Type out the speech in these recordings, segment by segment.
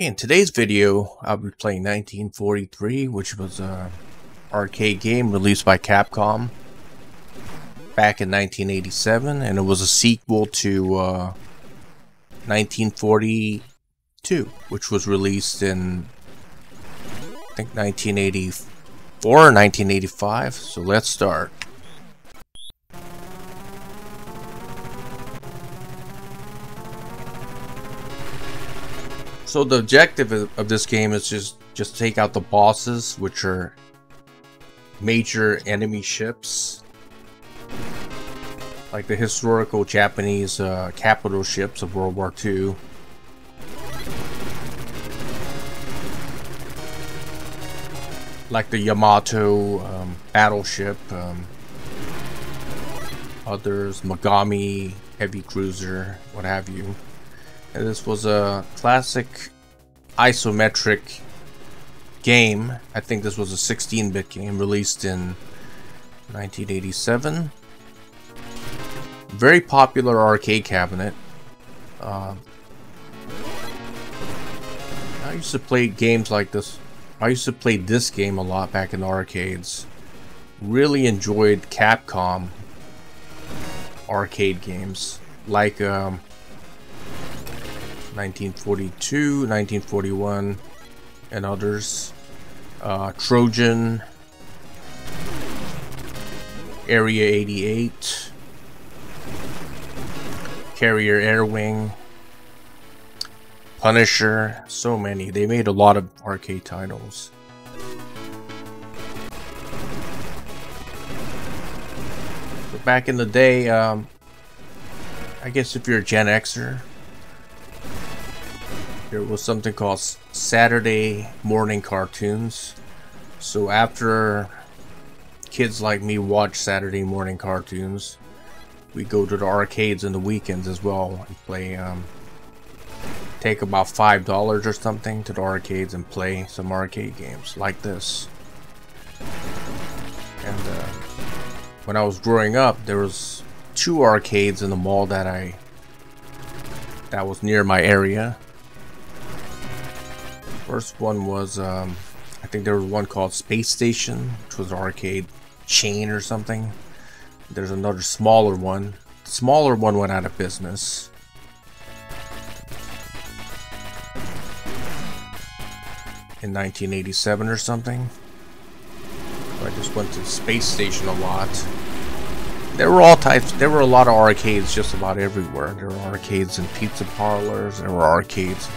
In today's video, I'll be playing 1943, which was a arcade game released by Capcom back in 1987, and it was a sequel to uh, 1942, which was released in I think 1984 or 1985. So let's start. So the objective of this game is just just take out the bosses, which are major enemy ships, like the historical Japanese uh, capital ships of World War II. Like the Yamato um, battleship, um, others, Mogami heavy cruiser, what have you. This was a classic isometric game. I think this was a 16-bit game released in 1987. Very popular arcade cabinet. Uh, I used to play games like this. I used to play this game a lot back in the arcades. Really enjoyed Capcom arcade games. Like um, 1942, 1941, and others. Uh, Trojan, Area 88, Carrier Air Wing, Punisher, so many. They made a lot of arcade titles. But back in the day, um, I guess if you're a Gen Xer, there was something called Saturday morning cartoons. So after kids like me watch Saturday morning cartoons, we go to the arcades in the weekends as well and play, um, take about $5 or something to the arcades and play some arcade games like this. And uh, when I was growing up, there was two arcades in the mall that I that was near my area First one was, um, I think there was one called Space Station, which was arcade chain or something. There's another smaller one. The smaller one went out of business. In 1987 or something. So I just went to Space Station a lot. There were all types, there were a lot of arcades just about everywhere. There were arcades in pizza parlors, there were arcades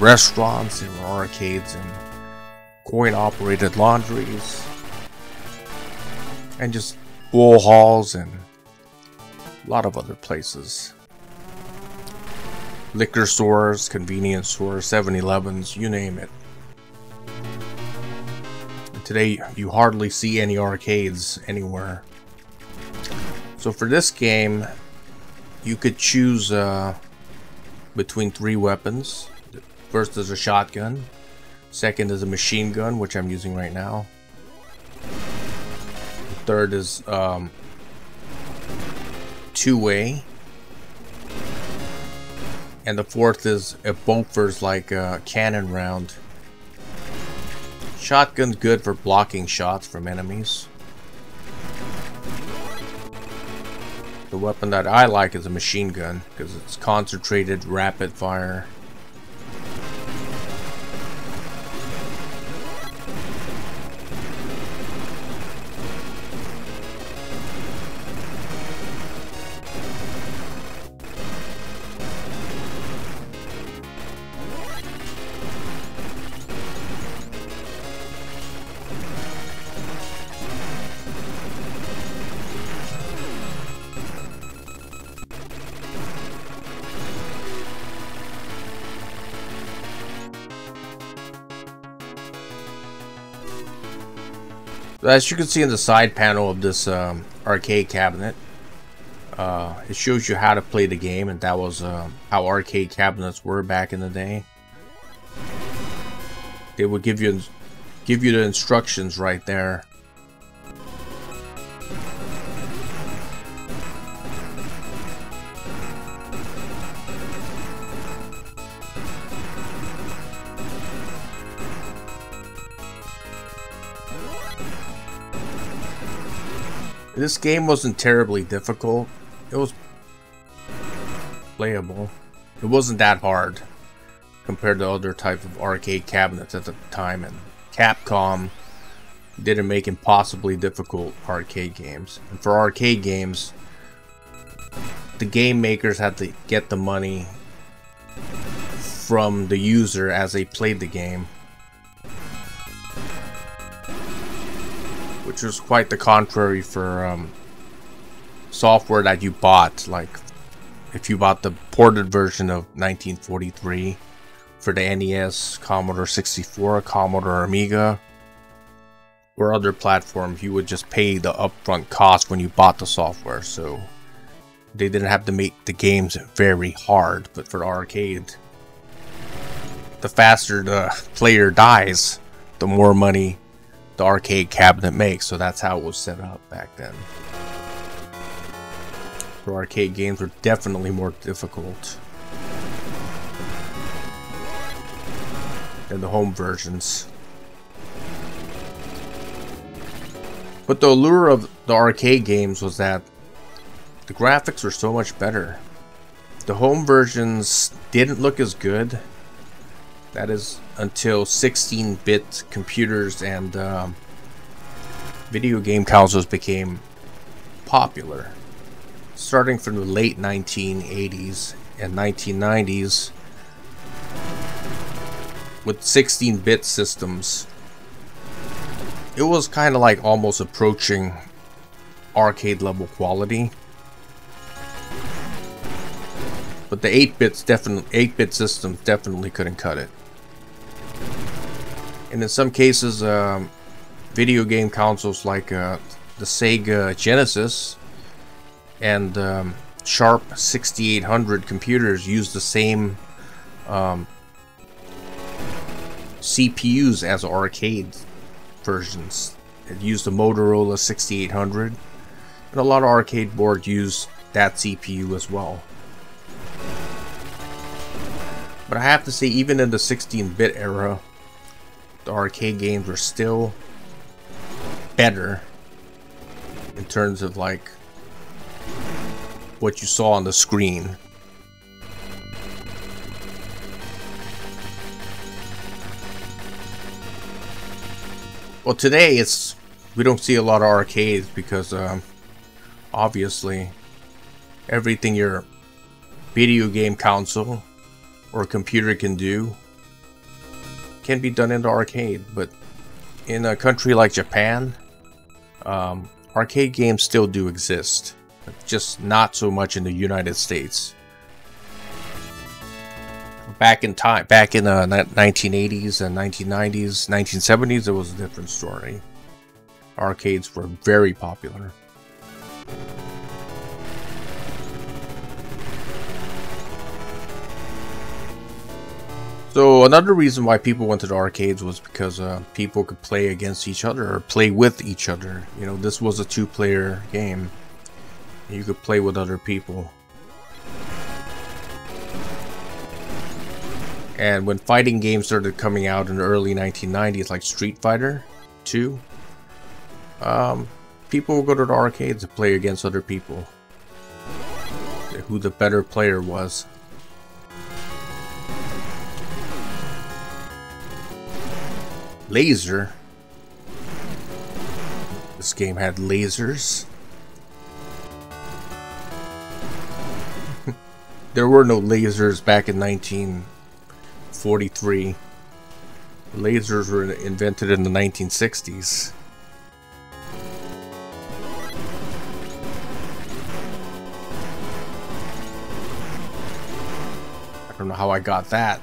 restaurants, there were arcades and coin-operated laundries, and just pool halls and a lot of other places. Liquor stores, convenience stores, 7-Elevens, you name it. And today, you hardly see any arcades anywhere. So for this game, you could choose uh, between three weapons. First is a shotgun. Second is a machine gun, which I'm using right now. Third is um, two-way. And the fourth is a Bofors like a cannon round. Shotgun's good for blocking shots from enemies. The weapon that I like is a machine gun because it's concentrated rapid fire. As you can see in the side panel of this um, arcade cabinet, uh, it shows you how to play the game, and that was uh, how arcade cabinets were back in the day. They would give you give you the instructions right there. This game wasn't terribly difficult. It was playable. It wasn't that hard compared to other type of arcade cabinets at the time and Capcom didn't make impossibly difficult arcade games. And for arcade games, the game makers had to get the money from the user as they played the game. Which was quite the contrary for um, software that you bought, like if you bought the ported version of 1943 for the NES, Commodore 64, Commodore Amiga, or other platforms, you would just pay the upfront cost when you bought the software. So they didn't have to make the games very hard, but for the arcade, the faster the player dies, the more money the arcade cabinet makes. So that's how it was set up back then. So arcade games were definitely more difficult than the home versions. But the allure of the arcade games was that the graphics were so much better. The home versions didn't look as good. That is until 16-bit computers and um, video game consoles became popular. Starting from the late 1980s and 1990s, with 16-bit systems, it was kind of like almost approaching arcade level quality. But the 8-bits definitely 8-bit systems definitely couldn't cut it. And in some cases, um, video game consoles like uh, the Sega Genesis and um, Sharp 6800 computers use the same um, CPUs as arcade versions. It used the Motorola 6800 and a lot of arcade boards use that CPU as well. But I have to say, even in the 16-bit era, the arcade games were still better in terms of like what you saw on the screen. Well, today it's we don't see a lot of arcades because um, obviously everything your video game console or computer can do can be done in the arcade, but in a country like Japan, um, arcade games still do exist, just not so much in the United States. Back in time, back in the 1980s and 1990s, 1970s, it was a different story. Arcades were very popular. So another reason why people went to the arcades was because uh, people could play against each other or play with each other. You know, this was a two-player game. You could play with other people. And when fighting games started coming out in the early 1990s, like Street Fighter 2, um, people would go to the arcades to play against other people. Who the better player was. Laser. This game had lasers. there were no lasers back in 1943. Lasers were invented in the 1960s. I don't know how I got that.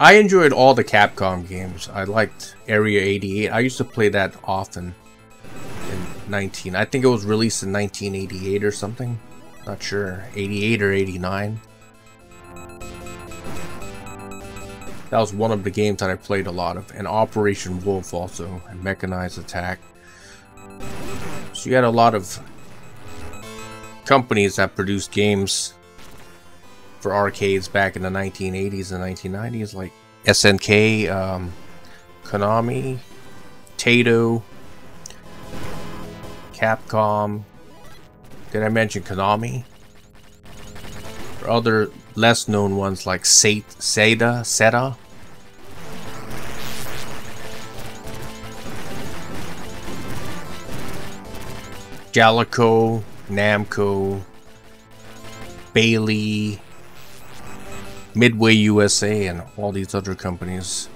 I enjoyed all the Capcom games. I liked Area 88. I used to play that often in 19. I think it was released in 1988 or something. Not sure. 88 or 89. That was one of the games that I played a lot of. And Operation Wolf also, and Mechanized Attack. So you had a lot of companies that produced games for arcades back in the 1980s and 1990s, like SNK, um, Konami, Taito, Capcom. Did I mention Konami? Or other less known ones like Sega, Seta. Jaleco, Namco, Bally, Midway USA, and all these other companies.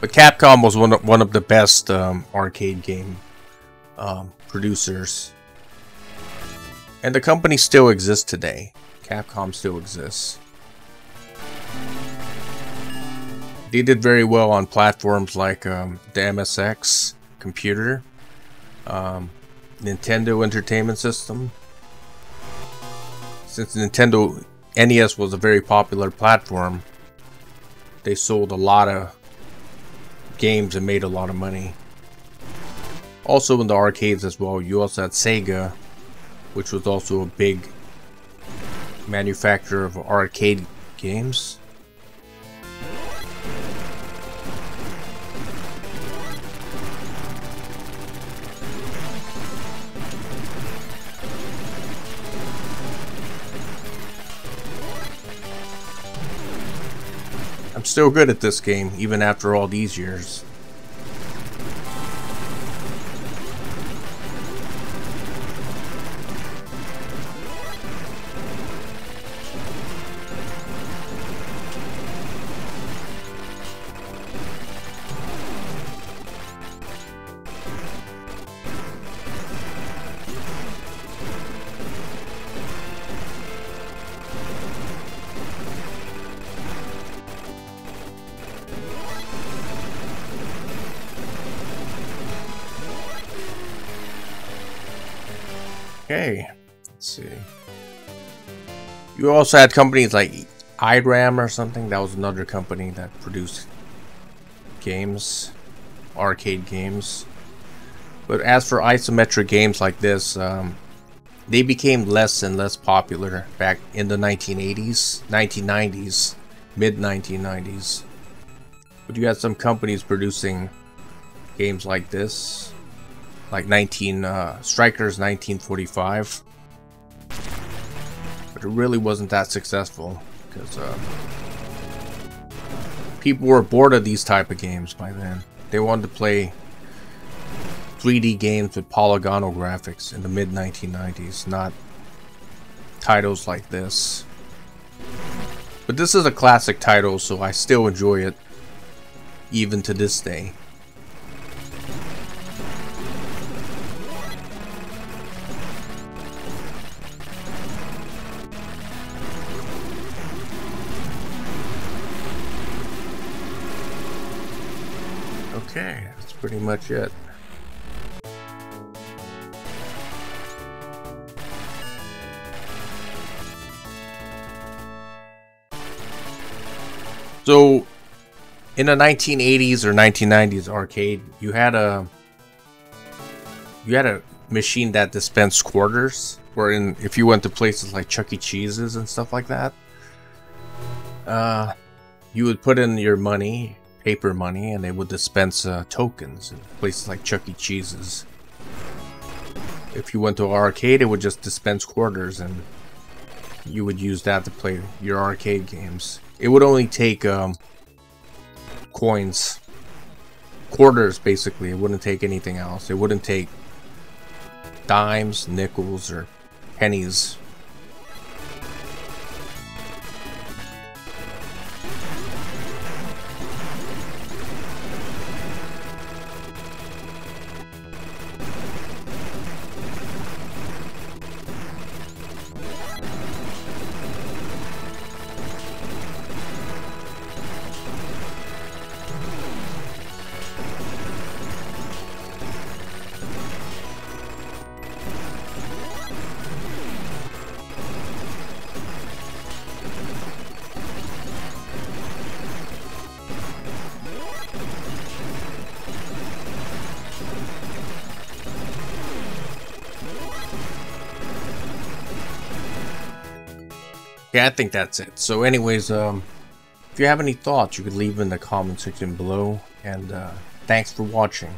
But Capcom was one of, one of the best um, arcade game um, producers. And the company still exists today. Capcom still exists. They did very well on platforms like um, the MSX computer, um, Nintendo Entertainment System. Since Nintendo NES was a very popular platform, they sold a lot of games and made a lot of money. Also in the arcades as well, you also had Sega, which was also a big manufacturer of arcade games. Still good at this game, even after all these years. Okay, let's see. You also had companies like Irem or something. That was another company that produced games, arcade games. But as for isometric games like this, um, they became less and less popular back in the 1980s, 1990s, mid 1990s. But you had some companies producing games like this, like 19 uh, Strikers 1945. But it really wasn't that successful because uh, people were bored of these type of games by then. They wanted to play 3D games with polygonal graphics in the mid 1990s, not titles like this. But this is a classic title, so I still enjoy it even to this day. Okay, that's pretty much it. So, in the 1980s or 1990s arcade, you had a you had a machine that dispensed quarters. Wherein, if you went to places like Chuck E. Cheese's and stuff like that, uh, you would put in your money, paper money and they would dispense uh, tokens in places like Chuck E. Cheese's. If you went to an arcade, it would just dispense quarters and you would use that to play your arcade games. It would only take um, coins, quarters basically. It wouldn't take anything else. It wouldn't take dimes, nickels, or pennies Yeah, I think that's it. So anyways, um, if you have any thoughts, you could leave in the comment section below. And uh, thanks for watching.